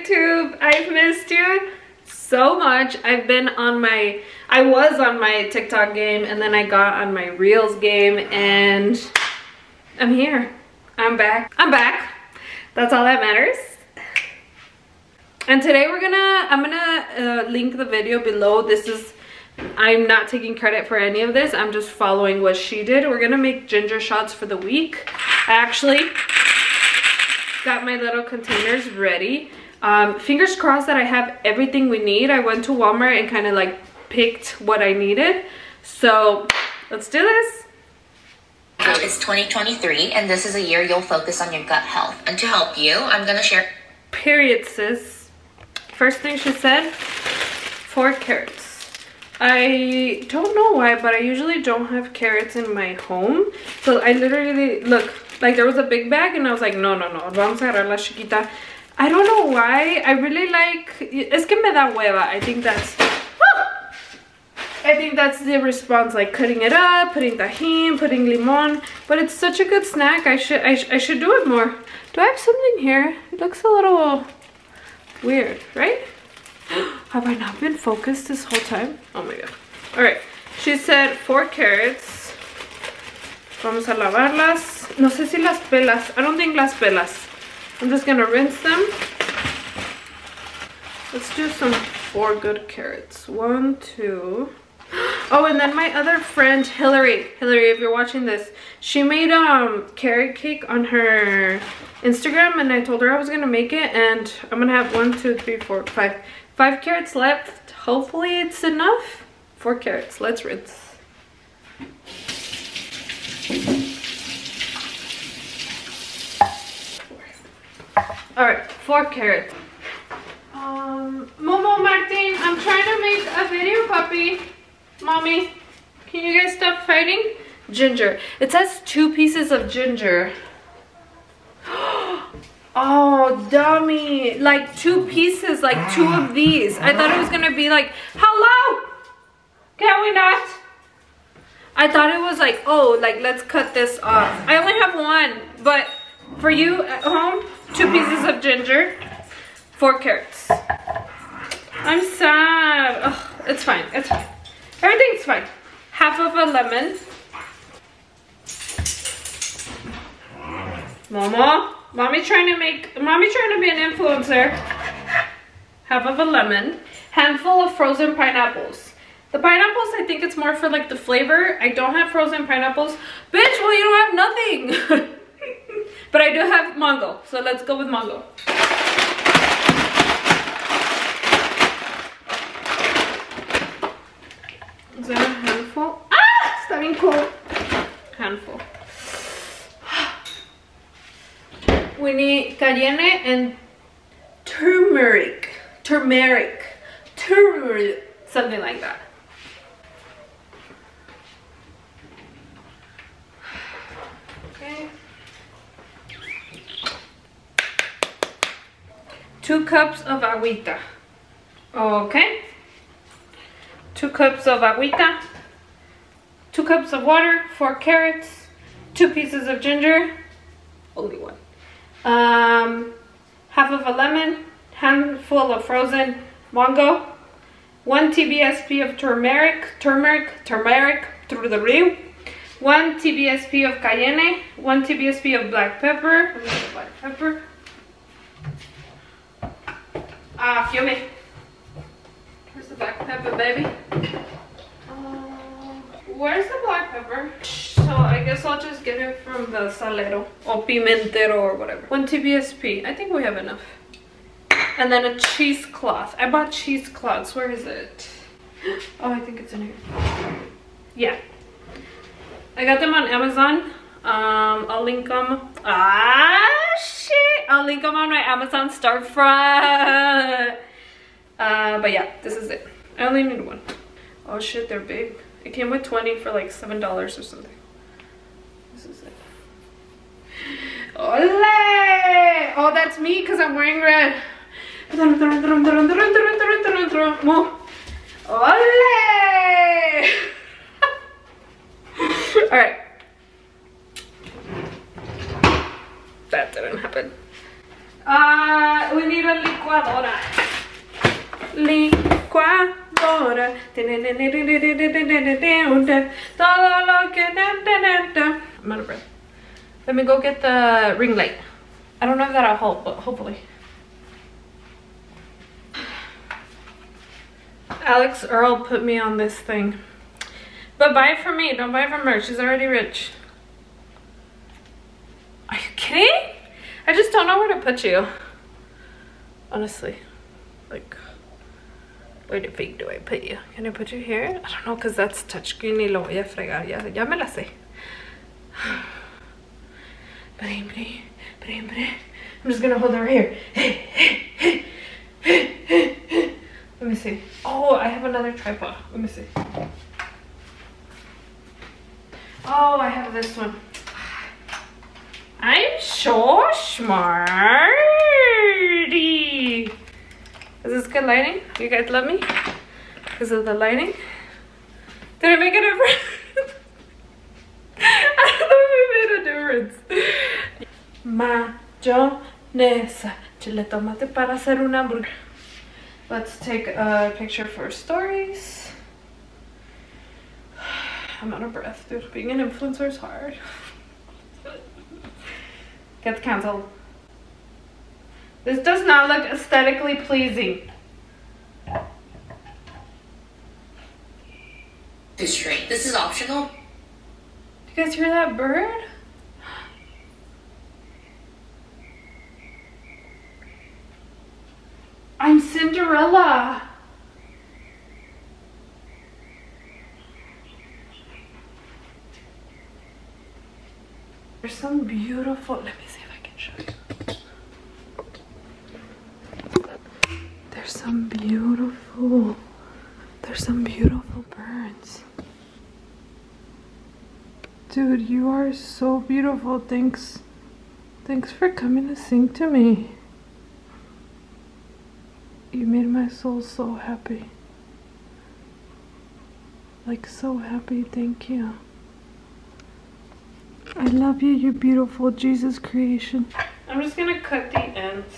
YouTube. I've missed you so much. I've been on my, I was on my TikTok game and then I got on my Reels game and I'm here. I'm back. I'm back. That's all that matters. And today we're gonna, I'm gonna uh, link the video below. This is, I'm not taking credit for any of this. I'm just following what she did. We're gonna make ginger shots for the week. I actually got my little containers ready. Um, fingers crossed that I have everything we need. I went to Walmart and kind of like picked what I needed. So let's do this. It's 2023, and this is a year you'll focus on your gut health. And to help you, I'm gonna share. Period, sis. First thing she said, four carrots. I don't know why, but I usually don't have carrots in my home. So I literally, look, like there was a big bag and I was like, no, no, no, vamos a agarrar la chiquita. I don't know why. I really like, es que me da hueva. I think that's, I think that's the response, like cutting it up, putting tajin, putting limon. But it's such a good snack. I should, I, sh I should do it more. Do I have something here? It looks a little Weird, right? Have I not been focused this whole time? Oh my god. Alright, she said four carrots. Vamos a lavarlas. No sé si las pelas. I don't think las pelas. I'm just gonna rinse them. Let's do some four good carrots. One, two. Oh, and then my other friend, Hillary. Hillary, if you're watching this, she made um carrot cake on her Instagram and I told her I was gonna make it and I'm gonna have one, two, three, four, five, five carrots left. Hopefully it's enough. Four carrots, let's rinse. All right, four carrots. Um, Momo Martin, I'm trying to make a video, puppy. Mommy, can you guys stop fighting? Ginger. It says two pieces of ginger. Oh, dummy. Like two pieces, like two of these. I thought it was gonna be like, hello? Can we not? I thought it was like, oh, like let's cut this off. I only have one, but for you at home, two pieces of ginger, four carrots. I'm sad. It's fine, it's fine. Everything's fine. Half of a lemon. Momo. Mommy trying to make, mommy trying to be an influencer. Half of a lemon. Handful of frozen pineapples. The pineapples, I think it's more for like the flavor. I don't have frozen pineapples. Bitch, well you don't have nothing. but I do have mango. So let's go with mango. Is that a handful? Ah! Bien cool. Handful. we need cayenne and turmeric. Turmeric. Turmeric. Something like that. Two cups of agüita. Okay. Two cups of agüita. Two cups of water. Four carrots. Two pieces of ginger. Only one um, half of a lemon, handful of frozen mango, one TBSP of turmeric, turmeric, turmeric through the roof, one TBSP of cayenne, one TBSP of black pepper, black pepper, ah, uh. Where's the black pepper, baby? Uh, where's the black pepper? So I guess I'll just get it from the salero or pimentero or whatever. One TBSP. I think we have enough. And then a cheesecloth. I bought cheesecloths. Where is it? Oh, I think it's in here. Yeah. I got them on Amazon. Um, I'll link them. Ah, shit. I'll link them on my Amazon storefront. Uh, but yeah, this is it. I only need one. Oh shit, they're big. It came with 20 for like $7 or something. This is it. Ole! Oh, that's me because I'm wearing red. Ole! Alright. That didn't happen. Uh, we need a licuadora. Licuadora. Todo lo que... I'm out of breath. Let me go get the ring light. I don't know if that'll help, but hopefully. Alix Earle put me on this thing. But buy it from me. Don't buy it from her. She's already rich. Are you kidding? I just don't know where to put you. Honestly. Like, where the fake do I put you? Can I put you here? I don't know because that's touchscreen y lo voy a fregar. Ya, ya me la sé. I'm just gonna hold it right here. Let me see. Oh, I have another tripod. Let me see. Oh, I have this one. I'm so smarty. Is this good lighting? You guys love me? Because of the lighting? Did it make a difference? I don't know if it made a difference. Mayonesa. Chile tomate para hacer un hamburger. Let's take a picture for stories. I'm out of breath, dude. Being an influencer is hard. Gets cancelled. This does not look aesthetically pleasing. Too straight. This is optional. You guys hear that bird? I'm Cinderella. There's some beautiful, let me see if I can show you. There's some beautiful, there's some beautiful birds. Dude, you are so beautiful. Thanks. Thanks for coming to sing to me. You made my soul so happy. Like so happy, thank you. I love you, you beautiful Jesus creation. I'm just gonna cut the ends.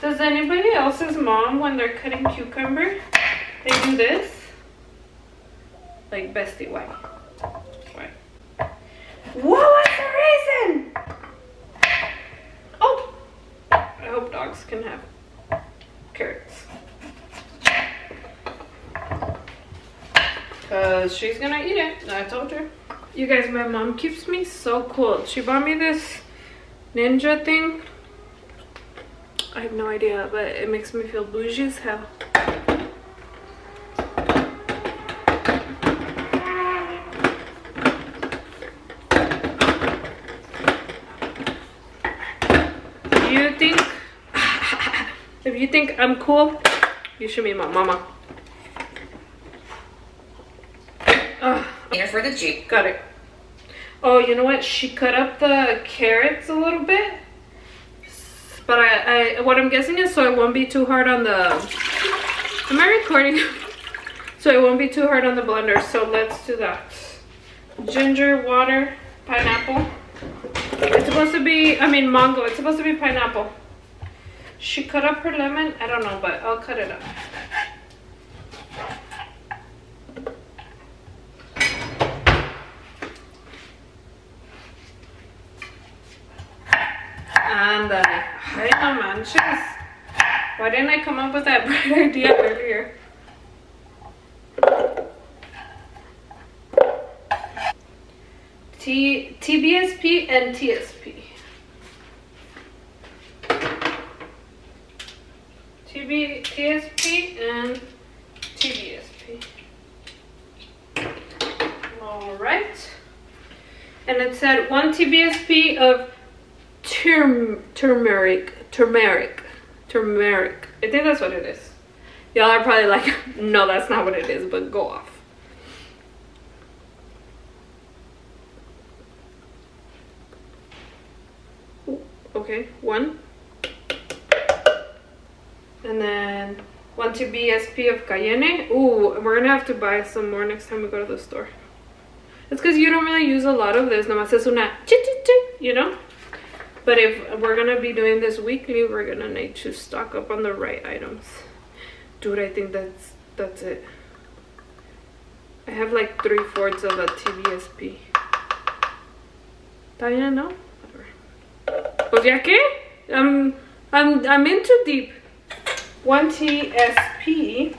Does anybody else's mom, when they're cutting cucumber, they do this? Like bestie why? White. What was the reason? Oh! I hope dogs can have carrots. Cause she's gonna eat it, I told her. You guys, my mom keeps me so cool. She bought me this ninja thing. I have no idea, but it makes me feel bougie as hell. You think if you think I'm cool, you should meet my mama. Uh, Here for the Jeep. got it. Oh, you know what? She cut up the carrots a little bit. But I, I what I'm guessing is so it won't be too hard on the Am I recording? so it won't be too hard on the blender. So let's do that. Ginger, water, pineapple. It's supposed to be, I mean mango. It's supposed to be pineapple. She cut up her lemon. I don't know, but I'll cut it up. Ándale. Ay, no. Why didn't I come up with that bright idea earlier? T TBSP and TSP. TB TSP and TBSP. All right. And it said one TBSP of turm turmeric turmeric. Turmeric. I think that's what it is. Y'all are probably like no that's not what it is but go off. Okay one. And then one to BSP of cayenne. Ooh, we're gonna have to buy some more next time we go to the store. It's because you don't really use a lot of this nomás es una you know But if we're gonna be doing this weekly, we're gonna need to stock up on the right items. Dude, I think that's that's it. I have like three fourths of a TBSP. Diana, no? Whatever. Pues ya que? I'm, I'm, I'm in too deep. One TSP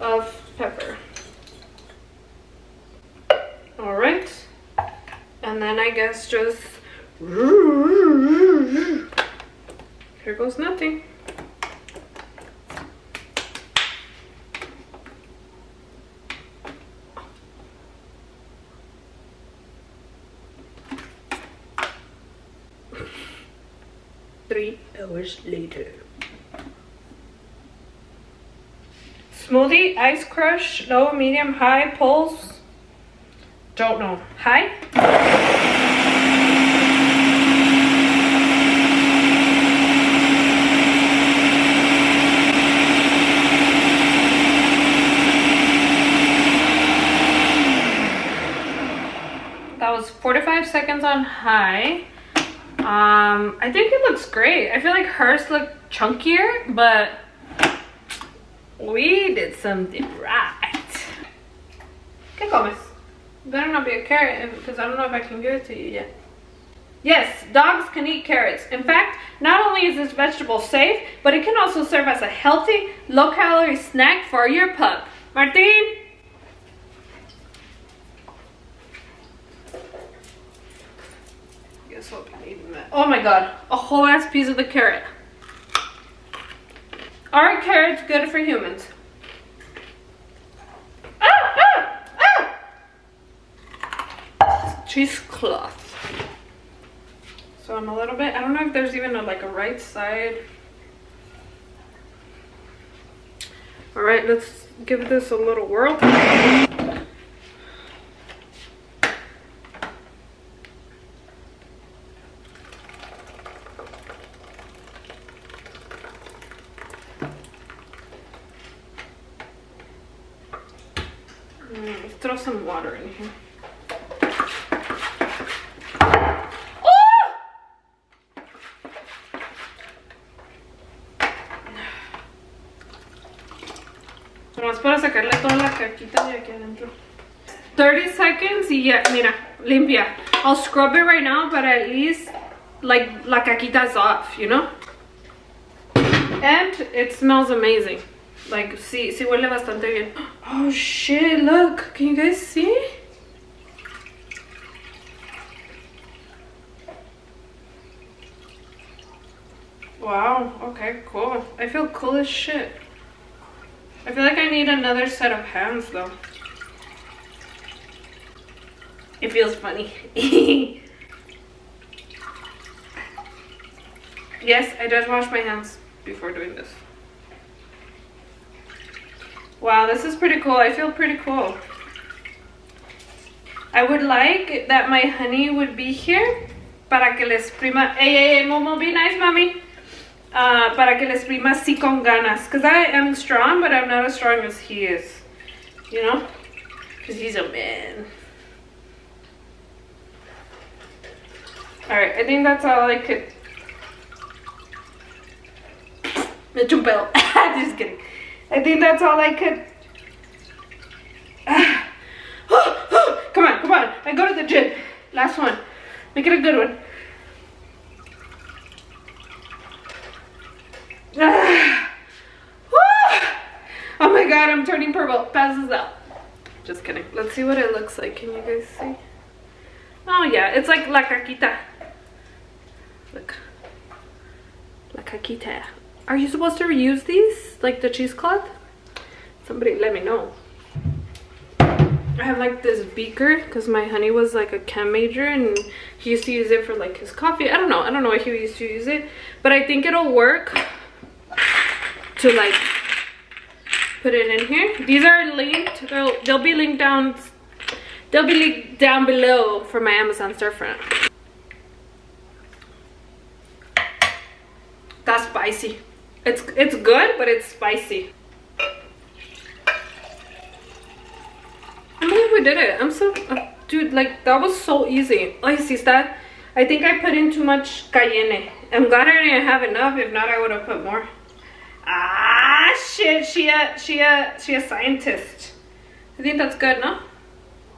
of pepper. All right. And then I guess just, here goes nothing. Three hours later. Smoothie, ice crush, low, medium, high, pulse. Don't know. High? That was 45 seconds on high. Um, I think it looks great. I feel like hers look chunkier, but we did something right. ¿Qué comes? Better not be a carrot because I don't know if I can give it to you yet. Yes, dogs can eat carrots. In fact, not only is this vegetable safe, but it can also serve as a healthy, low-calorie snack for your pup. Martin? Needing that. Oh my god, a whole ass piece of the carrot. Are carrots good for humans? Ah, ah, ah! Cheesecloth. So I'm a little bit, I don't know if there's even a, like a right side. All right, let's give this a little whirl. Mm, let's throw some water in here. ¡Oh! Nomás para sacarle toda la caquita de aquí adentro. 30 seconds y ya, mira, limpia. I'll scrub it right now, but at least, like, la caquita's off, you know? And it smells amazing. Like, sí, sí huele bastante bien. Oh shit, look. Can you guys see? Wow, okay, cool. I feel cool as shit. I feel like I need another set of hands though. It feels funny. yes, I did wash my hands before doing this. Wow, this is pretty cool. I feel pretty cool. I would like that my honey would be here para que les exprima. Hey, eh, eh, hey, eh, hey, Momo, be nice, mommy. Uh, para que les exprima así con ganas. Because I am strong, but I'm not as strong as he is. You know? Because he's a man. Alright, I think that's all I could. Me pedo. Just kidding. I think that's all I could. come on, come on. I go to the gym. Last one. Make it a good one. oh my god, I'm turning purple. Passes out. Just kidding. Let's see what it looks like. Can you guys see? Oh yeah, it's like la caquita. Look. La caquita. Are you supposed to reuse these? Like the cheesecloth? Somebody let me know. I have like this beaker because my honey was like a chem major and he used to use it for like his coffee. I don't know. I don't know why he used to use it. But I think it'll work to like put it in here. These are linked. They'll, they'll be linked down. They'll be linked down below for my Amazon storefront. That's spicy. It's it's good, but it's spicy. I believe we did it. I'm so, uh, dude, like that was so easy. Ay, see that? I think I put in too much cayenne. I'm glad I didn't have enough. If not, I would have put more. Ah, shit. She a, she a, she a scientist. I think that's good, no?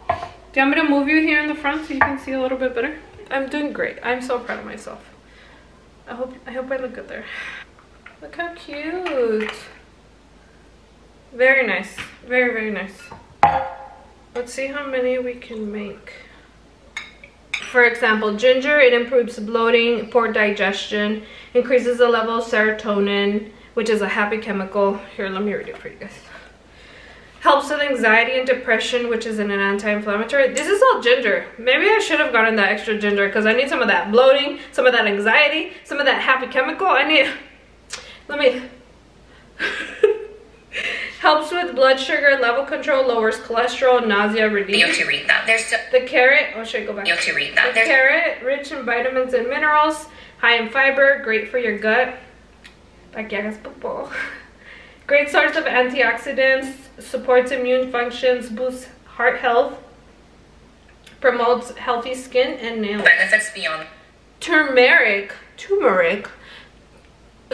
Do you want me to move you here in the front so you can see a little bit better? I'm doing great. I'm so proud of myself. I hope I hope I look good there. Look how cute. Very nice. Very, very nice. Let's see how many we can make. For example, ginger, it improves bloating, poor digestion, increases the level of serotonin, which is a happy chemical. Here, let me read it for you guys. Helps with anxiety and depression, which is an anti-inflammatory. This is all ginger. Maybe I should have gotten that extra ginger because I need some of that bloating, some of that anxiety, some of that happy chemical. I need, let me, Helps with blood sugar level control, lowers cholesterol, nausea, relief. You have to read that. There's the carrot. Oh, should I go back? You have to read that. The There's carrot, rich in vitamins and minerals, high in fiber, great for your gut. Para que hagas popó. Great source of antioxidants, supports immune functions, boosts heart health, promotes healthy skin and nails. benefits beyond. Turmeric, turmeric,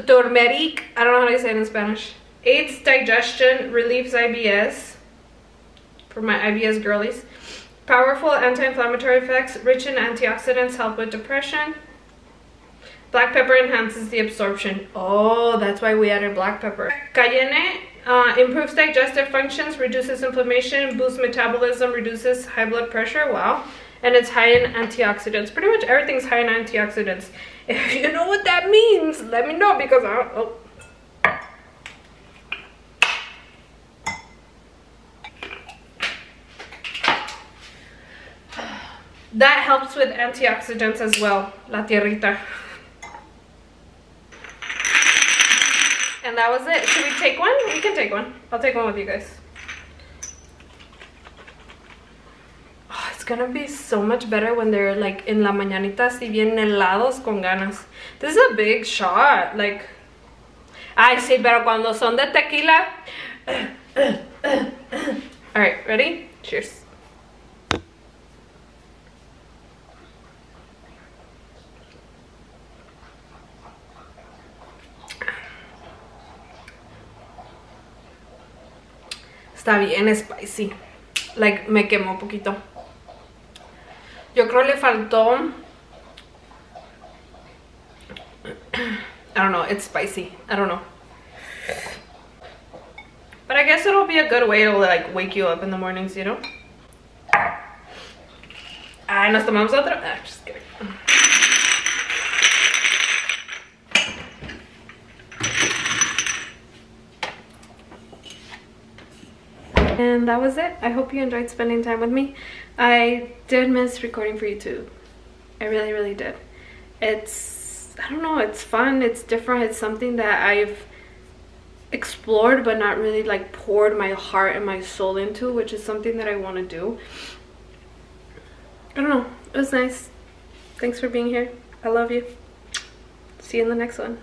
turmeric, I don't know how to say it in Spanish. Aids digestion, relieves IBS, for my IBS girlies. Powerful anti-inflammatory effects, rich in antioxidants, help with depression. Black pepper enhances the absorption. Oh, that's why we added black pepper. Cayenne uh, improves digestive functions, reduces inflammation, boosts metabolism, reduces high blood pressure. Wow. And it's high in antioxidants. Pretty much everything's high in antioxidants. If you know what that means, let me know because I don't. oh. That helps with antioxidants as well, la tierrita. And that was it. Should we take one? We can take one. I'll take one with you guys. Gonna be so much better when they're like in la mañanita así bien helados con ganas. This is a big shot. Like, ay sí, pero cuando son de tequila. Alright, ready? Cheers. Está bien spicy. Like, me quemó poquito. Yo creo le faltó... I don't know, it's spicy. I don't know. But I guess it'll be a good way to like wake you up in the mornings, you know? Ay, nos tomamos otro. Ah, just kidding. And that was it. I hope you enjoyed spending time with me. I did miss recording for YouTube. I really, really did. It's, I don't know, it's fun, it's different, it's something that I've explored but not really like poured my heart and my soul into, which is something that I want to do. I don't know, it was nice. Thanks for being here. I love you. See you in the next one.